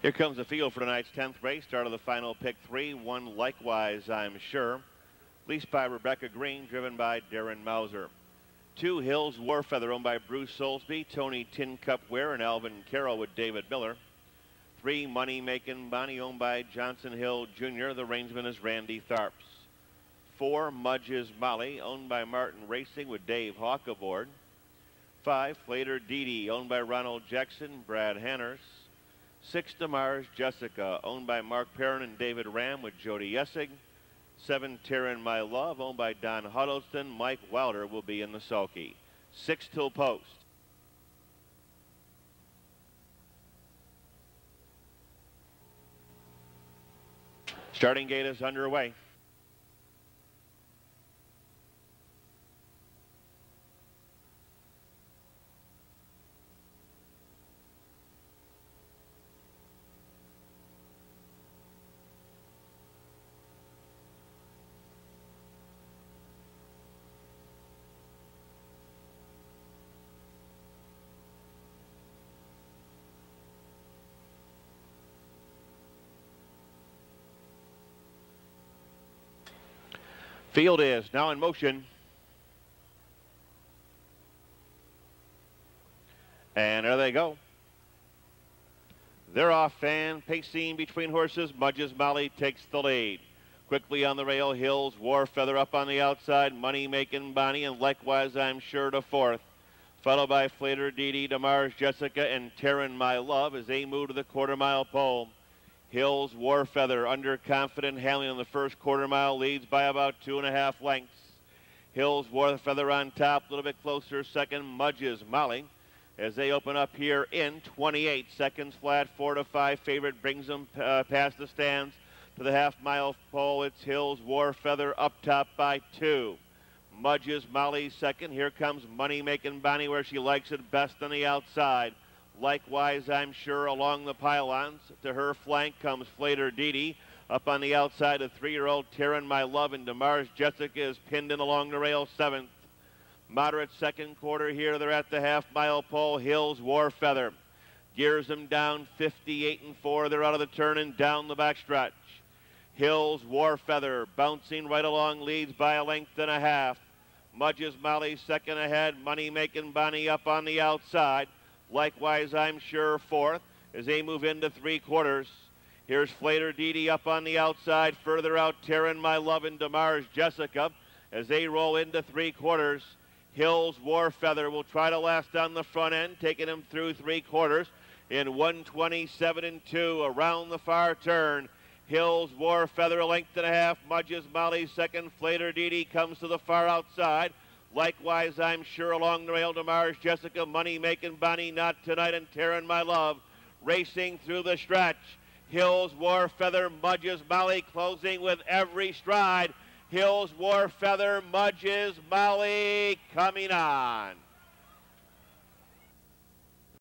Here comes the field for tonight's 10th race. Start of the final pick three. One likewise, I'm sure. Leased by Rebecca Green, driven by Darren Mauser. Two Hills Warfeather, owned by Bruce Soulsby, Tony Tin Cup Ware, and Alvin Carroll with David Miller. Three Money Making Bonnie, owned by Johnson Hill Jr. The reinsman is Randy Tharps. Four Mudges Molly, owned by Martin Racing with Dave Hawk aboard. Five Flater Dee owned by Ronald Jackson, Brad Hanners. Six DeMars Jessica, owned by Mark Perrin and David Ram with Jody Essig. Seven Taryn My Love, owned by Don Huddleston. Mike Wilder will be in the sulky. Six till post. Starting gate is underway. Field is now in motion. And there they go. They're off and pacing between horses. Mudges Molly takes the lead. Quickly on the rail, Hills, War Feather up on the outside, Money Making Bonnie, and likewise I'm sure to fourth. Followed by Flater, Dee Dee, DeMars, Jessica, and Taryn My Love as they move to the quarter mile pole. Hills, Warfeather, underconfident, handling on the first quarter mile, leads by about two and a half lengths. Hills, Warfeather on top, a little bit closer, second, Mudges, Molly. As they open up here in 28 seconds flat, four to five favorite brings them uh, past the stands to the half mile pole. It's Hills, Warfeather up top by two. Mudges, Molly second. Here comes Money Making Bonnie where she likes it best on the outside. Likewise, I'm sure along the pylons. To her flank comes Flater Dee Up on the outside, a three-year-old Taryn My Love and DeMars Jessica is pinned in along the rail seventh. Moderate second quarter here. They're at the half-mile pole. Hills War Feather gears them down 58 and 4. They're out of the turn and down the backstretch. Hills War Feather bouncing right along leads by a length and a half. Mudges Molly second ahead. Money making Bonnie up on the outside. Likewise, I'm sure, fourth as they move into three quarters. Here's Flater Dee up on the outside. Further out, Taryn My Love and DeMars Jessica as they roll into three quarters. Hills Warfeather will try to last on the front end, taking him through three quarters in 127 and 2 around the far turn. Hills Warfeather a length and a half. Mudges Molly second. Flater Dee comes to the far outside. Likewise, I'm sure along the rail DeMars, Jessica, Money Making Bonnie, Not Tonight, and Taryn My Love, racing through the stretch. Hills, War Feather, Mudges, Molly, closing with every stride. Hills, War Feather, Mudges, Molly, coming on.